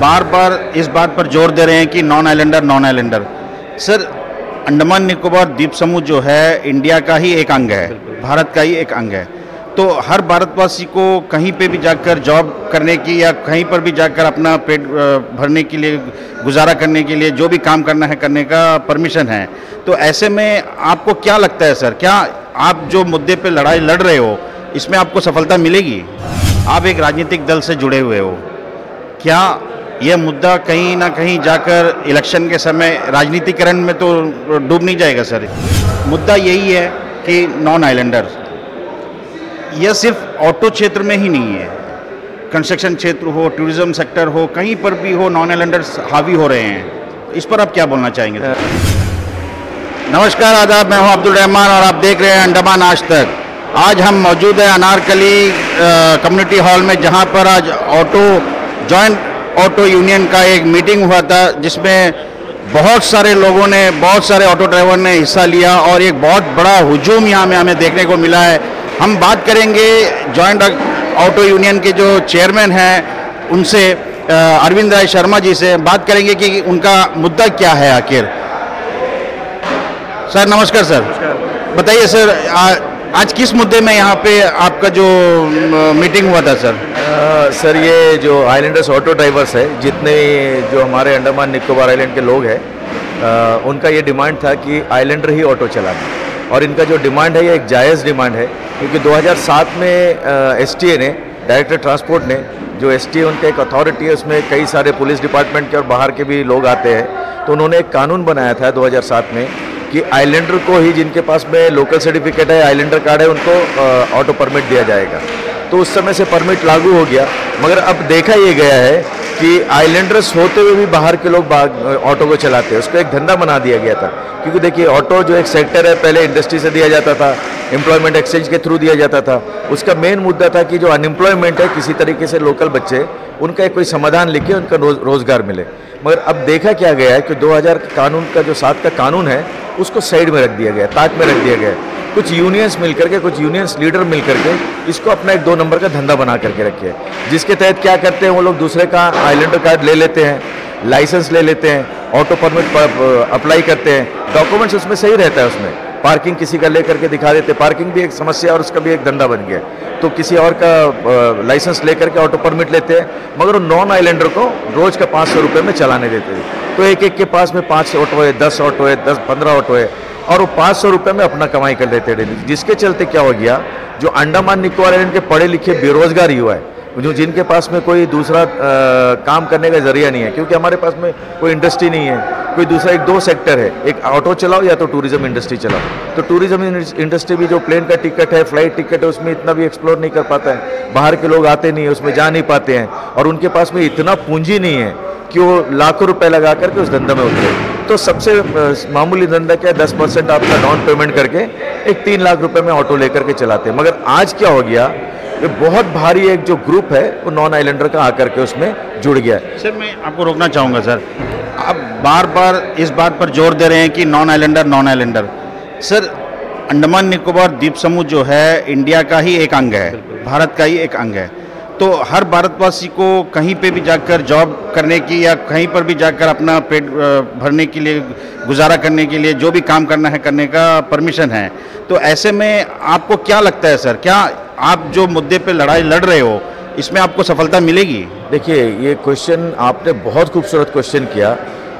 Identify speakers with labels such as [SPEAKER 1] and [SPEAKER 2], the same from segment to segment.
[SPEAKER 1] बार बार, इस बात पर ज़ोर दे रहे हैं कि non islander non islander. Sir, Andaman Nicobar द्वीप समूह जो है, इंडिया का ही एक अंग है, भारत का ही एक अंग है। तो हर भारतवासी को कहीं पे भी जाकर जॉब करने की या कहीं पर भी जाकर अपना पेट भरने के लिए, गुजारा करने के लिए, जो भी काम करना है करने का परमिशन है। तो ऐसे में आपको क्या लगता है सर? क्या आप जो मुद्दे पे लड़ाई लड़ रहे हो, इसमें आपको सफलता मिलेगी? आप एक राजनीतिक दल से जुड़े हुए हो। क्या यह मुद्दा कहीं ना कहीं जाकर इलेक्शन के समय राजनीतिकरण में तो डूब नहीं जाएगा, सर। मुद्दा यही है कि नॉन आइलैंडर यह सिर्फ़ ऑटो क्षेत्र में ही नहीं है। कंस्ट्रक्शन क्षेत्र हो, टूरिज़्म सेक्टर हो, कहीं पर भी हो, नॉन आइलैंडर्स हावी हो रहे हैं। इस पर आप क्या बोलना चाहेंगे? नमस्कार, आदाब, मैं हूँ अब्दुल रहमान और आप देख रहे हैं अंडमान आज तक। आज हम मौजूद हैं अनारकली कम्युनिटी हॉल में, जहाँ पर आज ऑटो जॉइंट ऑटो यूनियन का एक मीटिंग हुआ था जिसमें बहुत सारे लोगों ने बहुत सारे ऑटो ड्राइवर ने हिस्सा लिया और एक बहुत बड़ा हुजूम यहाँ में हमें देखने को मिला है। हम बात करेंगे जॉइंट ऑटो यूनियन के जो चेयरमैन हैं उनसे अरविंद राय शर्मा जी से बात करेंगे कि उनका मुद्दा क्या है आखिर। सर नमस्कार सर। बताइए सर आज किस मुद्दे में यहाँ पे आपका जो मीटिंग हुआ था सर
[SPEAKER 2] अ, सर ये जो आइलैंडर्स ऑटो ड्राइवर्स है जितने जो हमारे अंडमान निकोबार आइलैंड के लोग हैं उनका ये डिमांड था कि आइलैंडर ही ऑटो चलाना और इनका जो डिमांड है ये एक जायज़ डिमांड है क्योंकि 2007 में एसटीए ने डायरेक्टर ट्रांसपोर्ट ने जो एस उनका एक अथॉरिटी है उसमें कई सारे पुलिस डिपार्टमेंट के और बाहर के भी लोग आते हैं तो उन्होंने एक कानून बनाया था 2007 में कि आइलैंडर को ही जिनके पास में लोकल सर्टिफिकेट है, आइलैंडर कार्ड है, उनको ऑटो परमिट दिया जाएगा। तो उस समय से परमिट लागू हो गया, मगर अब देखा ये गया है कि आइलैंडर्स होते हुए भी बाहर के लोग ऑटो को चलाते हैं। उसको एक धंधा बना दिया गया था, क्योंकि देखिए, ऑटो जो एक सेक्टर है, पहले इंडस्ट्री से दिया जाता था, एम्प्लॉयमेंट एक्सचेंज के थ्रू दिया जाता था। उसका मेन मुद्दा था कि जो अनएम्प्लॉयमेंट है, किसी तरीके से लोकल बच्चे उनका एक कोई समाधान लिखे उनका रोज, रोज़गार मिले। मगर अब देखा क्या गया है कि 2000 का कानून का जो सात का कानून है उसको साइड में रख दिया गया ताक में रख दिया गया। कुछ यूनियंस मिल करके कुछ यूनियंस लीडर मिल करके इसको अपना एक दो नंबर का धंधा बना करके रखे है। जिसके तहत क्या करते हैं वो लोग दूसरे का आइलैंडर कार्ड ले लेते हैं लाइसेंस ले लेते हैं ऑटो परमिट अप्लाई करते हैं। डॉक्यूमेंट्स उसमें सही रहता है उसमें। पार्किंग किसी का लेकर के दिखा देते। पार्किंग भी एक समस्या और उसका भी एक धंधा बन गया। तो किसी और का लाइसेंस लेकर के ऑटो परमिट लेते हैं, मगर वो नॉन आइलैंडर को रोज का पाँच सौ रुपये में चलाने देते थे तो एक एक के पास में पाँच ऑटो है, दस ऑटो है, दस, पंद्रह ऑटो है, और वो पाँच सौ रुपये में अपना कमाई कर लेते डेली। जिसके चलते क्या हो गया, जो अंडमान निकोबार आइलैंड के पढ़े लिखे बेरोजगार युवा है जो जिनके पास में कोई दूसरा अ, काम करने का ज़रिया नहीं है क्योंकि हमारे पास में कोई इंडस्ट्री नहीं है कोई दूसरा एक दो सेक्टर है एक ऑटो चलाओ या तो टूरिज़्म इंडस्ट्री चलाओ। तो टूरिज़्म इंडस्ट्री भी जो प्लेन का टिकट है फ़्लाइट टिकट है उसमें इतना भी एक्सप्लोर नहीं कर पाता है बाहर के लोग आते नहीं है उसमें जा नहीं पाते हैं और उनके पास में इतना पूंजी नहीं है कि वो लाखों रुपए लगा करके उस धंधे में उतरे। तो सबसे मामूली धंधा क्या है दस परसेंट आपका डाउन पेमेंट करके एक तीन लाख रुपए में ऑटो लेकर के चलाते हैं। मगर आज क्या हो गया ये बहुत भारी एक जो ग्रुप है, वो नॉन आइलैंडर का आकर के उसमें जुड़ गया है।
[SPEAKER 1] सर, मैं आपको रोकना चाहूँगा, सर। आप बार बार, इस बात पर ज़ोर दे रहे हैं कि non islander non islander sir, Andaman Nicobar द्वीप समूह जो है, इंडिया का ही एक अंग है, भारत का ही एक अंग है। तो हर भारतवासी को कहीं पे भी जाकर जॉब करने की या कहीं पर भी जाकर अपना पेट भरने के लिए, गुजारा करने के लिए, जो भी काम करना है करने का परमिशन है। तो ऐसे में आपको क्या लगता है, सर? क्या आप जो मुद्दे पे लड़ाई लड़ रहे हो, इसमें आपको सफलता मिलेगी?
[SPEAKER 2] देखिए, ये क्वेश्चन आपने बहुत खूबसूरत क्वेश्चन किया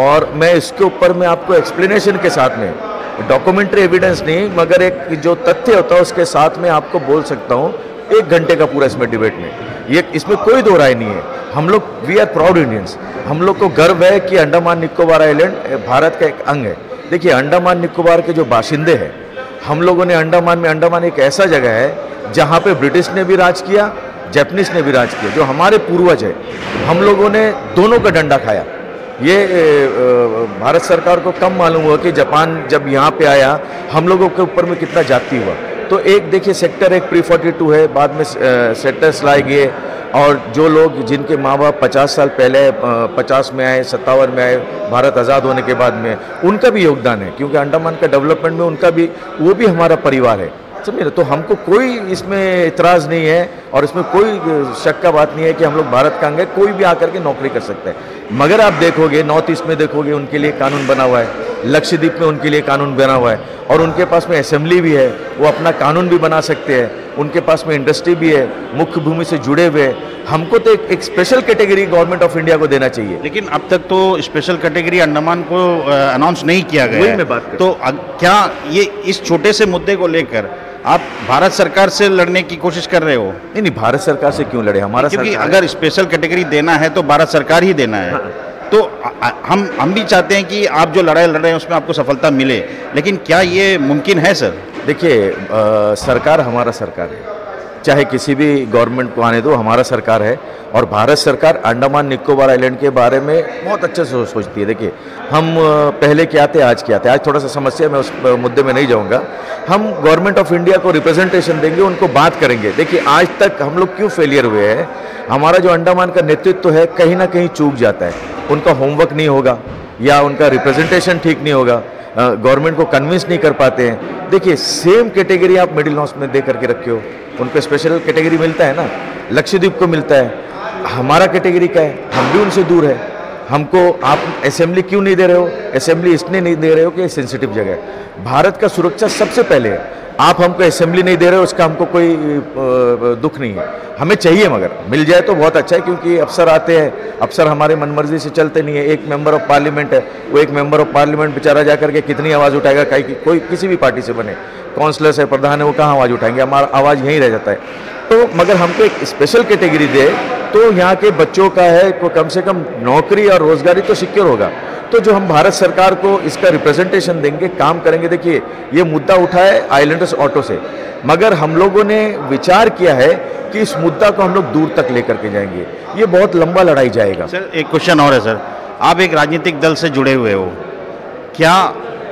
[SPEAKER 2] और मैं इसके ऊपर मैं आपको एक्सप्लेनेशन के साथ में डॉक्यूमेंट्री एविडेंस नहीं, मगर एक जो तथ्य होता है, उसके साथ में आपको बोल सकता हूँ, एक घंटे का पूरा इसमें डिबेट में। ये इसमें कोई दो राय नहीं है। हम लोग वी आर प्राउड इंडियंस हम लोग को गर्व है कि अंडमान निकोबार आइलैंड भारत का एक अंग है। देखिए, अंडमान निकोबार के जो बाशिंदे हैं, हम लोगों ने अंडमान में, अंडमान एक ऐसा जगह है जहाँ पे ब्रिटिश ने भी राज किया, जापानीज ने भी राज किया, जो हमारे पूर्वज है, हम लोगों ने दोनों का डंडा खाया। ये भारत सरकार को कम मालूम हुआ कि जापान जब यहाँ पे आया, हम लोगों के ऊपर में कितना जाती हुआ। तो एक देखिए, सेक्टर एक प्री फोर्टी टू है, बाद में सेक्टर्स लाए गए, और जो लोग जिनके माँ बाप पचास साल पहले पचास में आए, सत्तावन में आए, भारत आज़ाद होने के बाद में, उनका भी योगदान है, क्योंकि अंडमान का डेवलपमेंट में उनका भी, वो भी हमारा परिवार है। समझे ना तो हमको कोई इसमें इतराज़ नहीं है और इसमें कोई शक का बात नहीं है कि हम लोग भारत का अंग है कोई भी आकर के नौकरी कर सकता है। मगर आप देखोगे नॉर्थ ईस्ट में देखोगे उनके लिए कानून बना हुआ है। लक्षद्वीप में उनके लिए कानून बना हुआ है। और उनके पास में असेंबली भी है वो अपना कानून भी बना सकते हैं। उनके पास में इंडस्ट्री भी है मुख्य भूमि से जुड़े हुए हैं। हमको तो एक, एक special category government of India को देना चाहिए।
[SPEAKER 1] लेकिन अब तक तो स्पेशल कैटेगरी अंडमान को अनाउंस नहीं किया गया है।
[SPEAKER 2] मैं बात
[SPEAKER 1] तो क्या ये इस छोटे से मुद्दे को लेकर आप भारत सरकार से लड़ने की कोशिश कर रहे हो?
[SPEAKER 2] नहीं नहीं भारत सरकार से क्यों लड़े? हमारा
[SPEAKER 1] क्योंकि अगर स्पेशल कैटेगरी देना है तो भारत सरकार ही देना है। तो हम हम भी चाहते हैं कि आप जो लड़ाई लड़ रहे हैं उसमें आपको सफलता मिले। लेकिन क्या ये मुमकिन है सर?
[SPEAKER 2] देखिए सरकार हमारा सरकार है। चाहे किसी भी गवर्नमेंट को आने दो, हमारा सरकार है और भारत सरकार अंडमान निकोबार आइलैंड के बारे में बहुत अच्छे से सोचती है। देखिए, हम पहले क्या थे, आज क्या थे? आज थोड़ा सा समस्या मैं उस मुद्दे में नहीं जाऊँगा। हम गवर्नमेंट ऑफ़ इंडिया को रिप्रेजेंटेशन देंगे, उनको बात करेंगे। देखिए, आज तक हम लोग क्यों फेलियर हुए हैं? हमारा जो अंडमान का नेतृत्व है, कहीं ना कहीं चूक जाता है। उनका होमवर्क नहीं होगा या उनका रिप्रेजेंटेशन ठीक नहीं होगा। गवर्नमेंट को कन्विंस नहीं कर पाते हैं। देखिए सेम कैटेगरी आप मिडिल हाउस में दे करके रखे हो उन पर स्पेशल कैटेगरी मिलता है ना? लक्षद्वीप को मिलता है। हमारा कैटेगरी क्या है? हम भी उनसे दूर है। हमको आप असेंबली क्यों नहीं दे रहे हो? असेंबली इसलिए नहीं दे रहे हो कि सेंसिटिव जगह है। भारत का सुरक्षा सबसे पहले है। आप हमको असेंबली नहीं दे रहे उसका हमको कोई दुख नहीं है। हमें चाहिए मगर। मिल जाए तो बहुत अच्छा है, क्योंकि अफसर आते हैं। अफसर हमारे मनमर्जी से चलते नहीं है। एक मेंबर ऑफ़ पार्लियामेंट है, वो एक मेंबर ऑफ़ पार्लियामेंट बेचारा जा करके कितनी आवाज़ उठाएगा, कहीं कोई किसी भी पार्टी से बने। काउंसलर्स है, प्रधान है, वो कहाँ आवाज़ उठाएँगे? हमारा आवाज़ यहीं रह जाता है। तो मगर हमको एक स्पेशल कैटेगरी दे तो यहाँ के बच्चों का है, को कम से कम नौकरी और रोजगारी तो सिक्योर होगा। तो जो हम भारत सरकार को इसका रिप्रेजेंटेशन देंगे काम करेंगे देखिए ये मुद्दा उठा है आइलैंडर्स ऑटो से। मगर हम लोगों ने विचार किया है कि इस मुद्दा को हम लोग दूर तक लेकर के जाएँगे। ये बहुत लंबा लड़ाई जाएगा।
[SPEAKER 1] सर एक क्वेश्चन और है सर। आप एक राजनीतिक दल से जुड़े हुए हो। क्या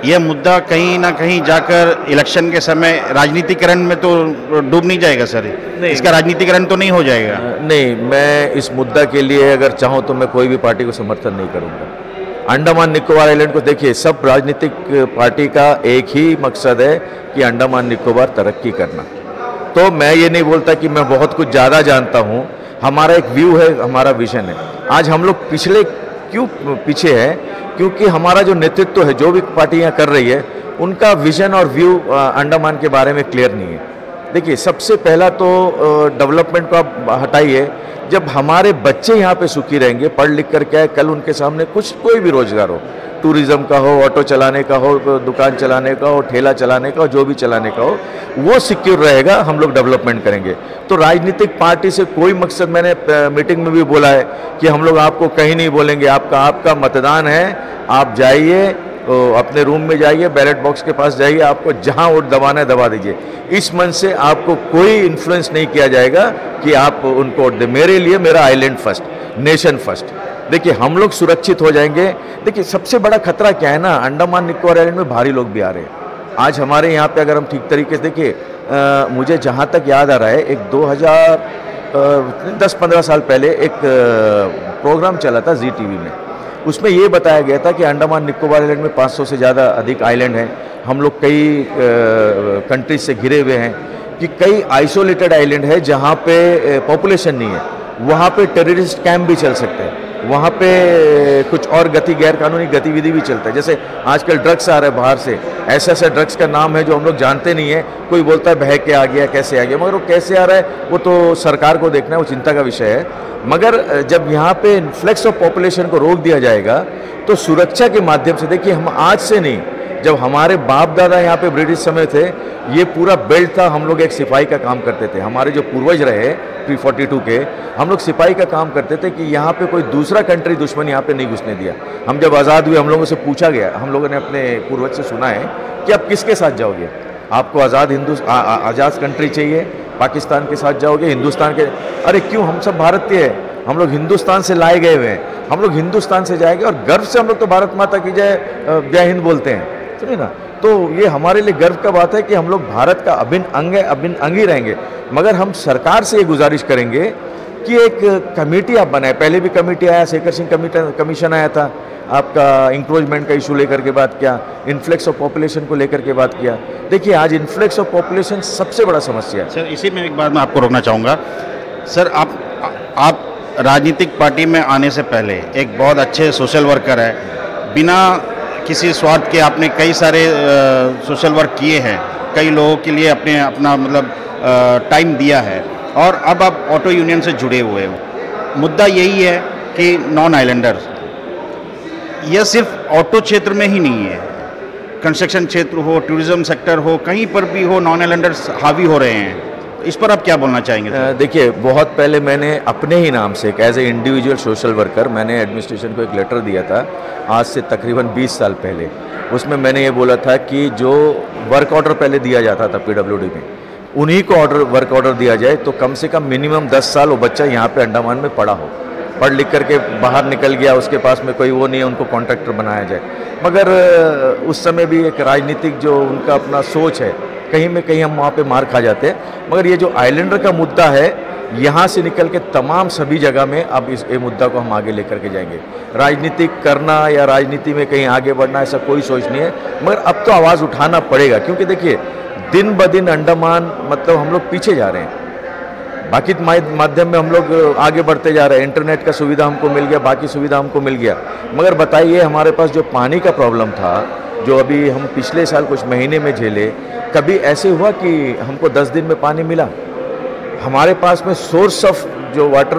[SPEAKER 1] यह मुद्दा कहीं ना कहीं जाकर इलेक्शन के समय राजनीतिकरण में तो डूब नहीं जाएगा सर?
[SPEAKER 2] नहीं।
[SPEAKER 1] इसका राजनीतिकरण तो नहीं हो जाएगा।
[SPEAKER 2] नहीं मैं इस मुद्दा के लिए अगर चाहूँ तो मैं कोई भी पार्टी को समर्थन नहीं करूँगा। अंडमान निकोबार आइलैंड को देखिए, सब राजनीतिक पार्टी का एक ही मकसद है कि अंडमान निकोबार तरक्की करना। तो मैं ये नहीं बोलता कि मैं बहुत कुछ ज़्यादा जानता हूँ, हमारा एक व्यू है, हमारा विजन है। आज हम लोग पिछले क्यों पीछे है? क्योंकि हमारा जो नेतृत्व है, जो भी पार्टियाँ कर रही है, उनका विजन और व्यू अंडमान के बारे में क्लियर नहीं है। देखिए, सबसे पहला तो डेवलपमेंट को आप हटाइए। जब हमारे बच्चे यहाँ पे सुखी रहेंगे पढ़ लिख कर क्या है, कल उनके सामने कुछ कोई भी रोज़गार हो टूरिज़्म का हो ऑटो चलाने का हो, दुकान चलाने का हो, ठेला चलाने का हो, जो भी चलाने का हो, वो सिक्योर रहेगा, हम लोग डेवलपमेंट करेंगे। तो राजनीतिक पार्टी से कोई मकसद मैंने मीटिंग में भी बोला है कि हम लोग आपको कहीं नहीं बोलेंगे, आपका आपका मतदान है, आप जाइए तो अपने रूम में जाइए बैलेट बॉक्स के पास जाइए, आपको जहाँ वोट दबाना है, दबा दीजिए। इस मन से आपको कोई इन्फ्लुएंस नहीं किया जाएगा कि आप उनको वोट दें। मेरे लिए मेरा आइलैंड फ़र्स्ट नेशन फ़र्स्ट देखिए, हम लोग सुरक्षित हो जाएँगे। देखिए, सबसे बड़ा खतरा क्या है ना, अंडमान निकोबार आइलैंड में भारी लोग भी आ रहे हैं। आज हमारे यहाँ पे अगर हम ठीक तरीके से देखिए मुझे जहाँ तक याद आ रहा है, एक 2000 दस पंद्रह साल पहले एक प्रोग्राम चला था जी में। उसमें ये बताया गया था कि अंडमान निकोबार आइलैंड में 500 से ज़्यादा अधिक आइलैंड हैं। हम लोग कई कंट्रीज़ से घिरे हुए हैं कि कई आइसोलेटेड आइलैंड है जहाँ पे पॉपुलेशन नहीं है। वहाँ पे टेररिस्ट कैंप भी चल सकते हैं। वहाँ पे कुछ और गति गैर कानूनी गतिविधि भी चलता है। जैसे आजकल ड्रग्स आ रहे हैं बाहर से। ऐसे ऐसे ड्रग्स का नाम है जो हम लोग जानते नहीं है। कोई बोलता है बह के आ गया, कैसे आ गया? मगर वो कैसे आ रहा है, वो तो सरकार को देखना है, वो चिंता का विषय है। मगर जब यहाँ पे इन्फ्लेक्स ऑफ़ पॉपुलेशन को रोक दिया जाएगा तो सुरक्षा के माध्यम से, देखिए, हम आज से नहीं जब हमारे बाप दादा यहाँ पे ब्रिटिश समय थे, ये पूरा बेल्ट था, हम लोग एक सिपाही का काम करते थे। हमारे जो पूर्वज रहे प्री फोर्टी टू के, हम लोग सिपाही का काम करते थे कि यहाँ पे कोई दूसरा कंट्री दुश्मन यहाँ पे नहीं घुसने दिया। हम जब आज़ाद हुए, हम लोगों से पूछा गया, हम लोगों ने अपने पूर्वज से सुना है कि आप किसके साथ जाओगे? आपको आज़ाद हिंदू आज़ाद कंट्री चाहिए, पाकिस्तान के साथ जाओगे, हिंदुस्तान के, अरे क्यों, हम सब भारतीय हैं, हम लोग हिंदुस्तान से लाए गए हुए हैं, हम लोग हिंदुस्तान से जाएँगे और गर्व से हम लोग तो भारत माता की जय जय हिंद बोलते हैं। सुनिए ना? तो ये हमारे लिए गर्व का बात है कि हम लोग भारत का अभिन्न अंग है, अभिन्न अंग ही रहेंगे। मगर हम सरकार से ये गुजारिश करेंगे कि एक कमेटी आप बनाए। पहले भी कमेटी आया, शेखर सिंह कमीशन आया था। आपका इंक्रोचमेंट का इशू लेकर के बात किया इन्फ्लेक्स ऑफ़ पॉपुलेशन को लेकर के बात किया। देखिए, आज इन्फ्लेक्स ऑफ़ पॉपुलेशन सबसे बड़ा समस्या है।
[SPEAKER 1] सर, इसी में एक बात मैं आपको रोकना चाहूँगा। सर, आप आप राजनीतिक पार्टी में आने से पहले एक बहुत अच्छे सोशल वर्कर है। बिना किसी स्वार्थ के आपने कई सारे सोशल वर्क किए हैं। कई लोगों के लिए अपने अपना मतलब टाइम दिया है। और अब आप ऑटो यूनियन से जुड़े हुए हो। मुद्दा यही है कि नॉन आइलैंडर यह सिर्फ़ ऑटो क्षेत्र में ही नहीं है। कंस्ट्रक्शन क्षेत्र हो टूरिज़्म सेक्टर हो, कहीं पर भी हो नॉन आइलैंडर्स हावी हो रहे हैं। इस पर आप क्या बोलना चाहेंगे?
[SPEAKER 2] देखिए, बहुत पहले मैंने अपने ही नाम से as a individual social worker मैंने एडमिनिस्ट्रेशन को एक लेटर दिया था, आज से तकरीबन 20 साल पहले। उसमें मैंने ये बोला था कि जो वर्क ऑर्डर पहले दिया जाता था पीडब्ल्यूडी में, उन्हीं को ऑर्डर वर्क ऑर्डर दिया जाए तो कम से कम मिनिमम 10 साल वो बच्चा यहाँ पे अंडमान में पढ़ा हो। पढ़ लिख करके बाहर निकल गया, उसके पास में कोई वो नहीं है, उनको कॉन्ट्रैक्टर बनाया जाए। मगर उस समय भी एक राजनीतिक जो उनका अपना सोच है कहीं में कहीं हम वहाँ पे मार खा जाते हैं। मगर ये जो आइलैंडर का मुद्दा है, यहाँ से निकल के तमाम सभी जगह में अब इस, ये मुद्दा को हम आगे लेकर के जाएँगे। राजनीतिक करना या राजनीति में कहीं आगे बढ़ना, ऐसा कोई सोच नहीं है। मगर अब तो आवाज़ उठाना पड़ेगा, क्योंकि देखिए, दिन ब दिन अंडमान मतलब हम लोग पीछे जा रहे हैं। बाकी माध्यम में हम लोग आगे बढ़ते जा रहे हैं। इंटरनेट का सुविधा हमको मिल गया, बाकी सुविधा हमको मिल गया। मगर बताइए, हमारे पास जो पानी का प्रॉब्लम था जो अभी हम पिछले साल कुछ महीने में झेले, कभी ऐसे हुआ कि हमको दस दिन में पानी मिला? हमारे पास में सोर्स ऑफ़ जो वाटर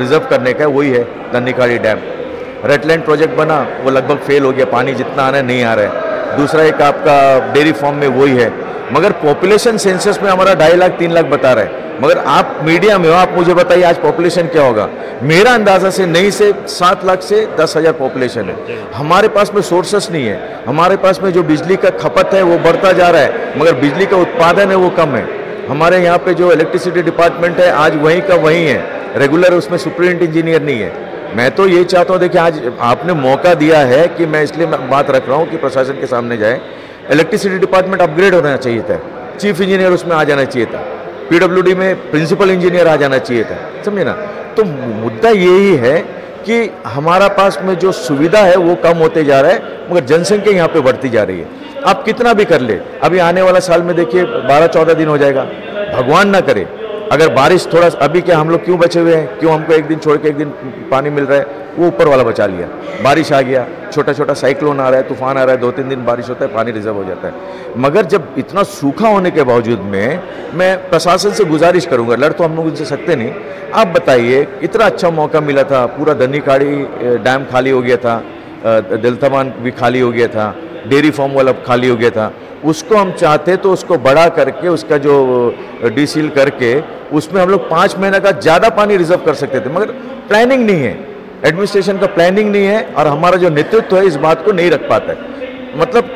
[SPEAKER 2] रिज़र्व करने का है, वही है दन्नीखाड़ी डैम रेडलैंड प्रोजेक्ट बना, वो लगभग फेल हो गया, पानी जितना आ रहा है नहीं आ रहा है। दूसरा एक आपका डेयरी फार्म में वही है। मगर पॉपुलेशन सेंसस में हमारा ढाई लाख, तीन लाख बता रहा है। मगर आप मीडिया में हो आप मुझे बताइए आज पॉपुलेशन क्या होगा। मेरा अंदाज़ा से नहीं से सात लाख से दस हज़ार पॉपुलेशन है। हमारे पास में सोर्सेस नहीं है। हमारे पास में जो बिजली का खपत है वो बढ़ता जा रहा है मगर बिजली का उत्पादन है वो कम है। हमारे यहाँ पे जो इलेक्ट्रिसिटी डिपार्टमेंट है आज वहीं का वहीं है। रेगुलर उसमें सुप्रीडेंट इंजीनियर नहीं है। मैं तो ये चाहता हूँ देखिए आज आपने मौका दिया है कि मैं इसलिए बात रख रहा हूँ कि प्रशासन के सामने जाए। इलेक्ट्रिसिटी डिपार्टमेंट अपग्रेड होना चाहिए था। चीफ इंजीनियर उसमें आ जाना चाहिए था। पीडब्ल्यूडी में प्रिंसिपल इंजीनियर आ जाना चाहिए था, समझे ना? तो मुद्दा यही है कि हमारा पास में जो सुविधा है वो कम होते जा रहा है, मगर जनसंख्या यहाँ पे बढ़ती जा रही है। आप कितना भी कर ले, अभी आने वाला साल में देखिए, बारह चौदह दिन हो जाएगा। भगवान ना करे अगर बारिश थोड़ा अभी क्या हम लोग क्यों बचे हुए हैं? क्यों हमको एक दिन छोड़ के एक दिन पानी मिल रहा है? वो ऊपर वाला बचा लिया। बारिश आ गया छोटा छोटा साइक्लोन आ रहा है, तूफ़ान आ रहा है दो तीन दिन बारिश होता है, पानी रिज़र्व हो जाता है। मगर जब इतना सूखा होने के बावजूद में, मैं प्रशासन से गुजारिश करूँगा, लड़ तो हम लोग उनसे सकते नहीं। आप बताइए इतना अच्छा मौका मिला था? पूरा धनी डैम खाली हो गया था दिलतमान भी खाली हो गया था। डेयरी फॉर्म वाला खाली हो गया था। उसको हम चाहते तो उसको बड़ा करके, उसका जो डीसील करके, उसमें हम लोग पाँच महीने का ज़्यादा पानी रिज़र्व कर सकते थे। मगर प्लानिंग नहीं है। एडमिनिस्ट्रेशन का प्लानिंग नहीं है और हमारा जो नेतृत्व है इस बात को नहीं रख पाता है। मतलब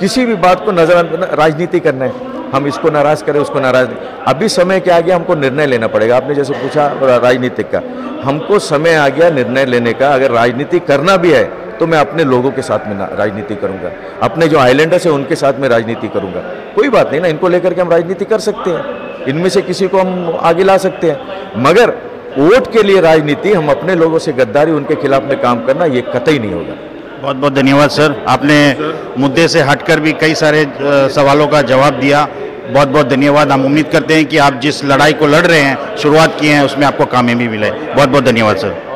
[SPEAKER 2] किसी भी बात को नज़र राजनीति करना है। हम इसको नाराज़ करें, उसको नाराज़ अभी समय क्या आ गया हमको निर्णय लेना पड़ेगा। आपने जैसे पूछा राजनीतिक का। हमको समय आ गया निर्णय लेने का। अगर राजनीति करना भी है तो मैं अपने लोगों के साथ में राजनीति करूँगा। अपने जो आइलैंडर्स हैं, उनके साथ में राजनीति करूँगा। कोई बात नहीं ना, इनको लेकर के हम राजनीति कर सकते हैं। इनमें से किसी को हम आगे ला सकते हैं। मगर वोट के लिए राजनीति, हम अपने लोगों से गद्दारी, उनके खिलाफ में काम करना, ये कतई नहीं होगा।
[SPEAKER 1] बहुत बहुत धन्यवाद, सर। आपने मुद्दे से हटकर भी कई सारे सवालों का जवाब दिया। बहुत बहुत धन्यवाद। हम उम्मीद करते हैं कि आप जिस लड़ाई को लड़ रहे हैं, शुरुआत किए हैं, उसमें आपको कामयाबी मिले। बहुत बहुत धन्यवाद, सर।